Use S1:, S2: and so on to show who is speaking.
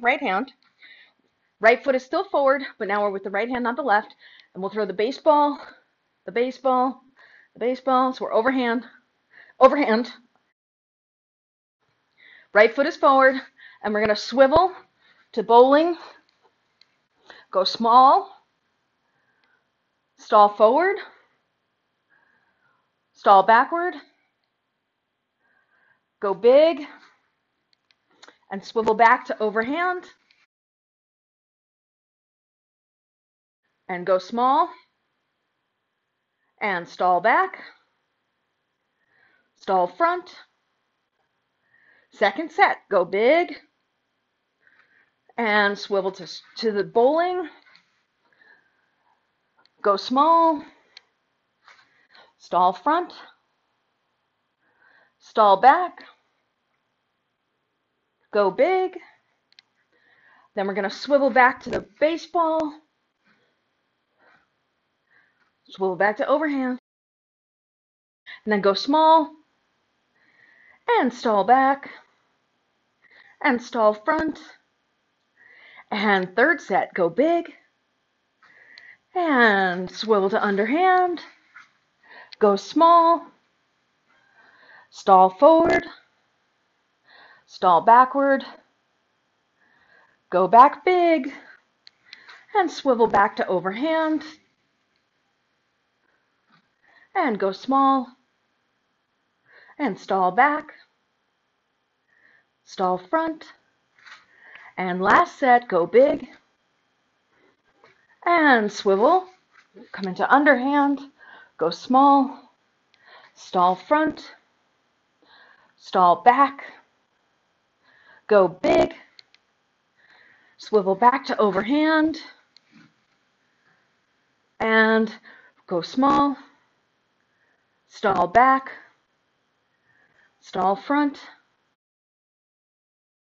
S1: right hand. Right foot is still forward, but now we're with the right hand, not the left. And we'll throw the baseball, the baseball, the baseball. So we're overhand, overhand. Right foot is forward, and we're going to swivel to bowling. Go small, stall forward, stall backward, go big, and swivel back to overhand. And go small, and stall back, stall front. Second set, go big, and swivel to, to the bowling. Go small, stall front, stall back, go big. Then we're going to swivel back to the baseball, swivel back to overhand, and then go small, and stall back, and stall front, and third set, go big, and swivel to underhand, go small, stall forward, stall backward, go back big, and swivel back to overhand, and go small, and stall back, stall front, and last set, go big, and swivel, come into underhand, go small, stall front, stall back, go big, swivel back to overhand, and go small, stall back, stall front,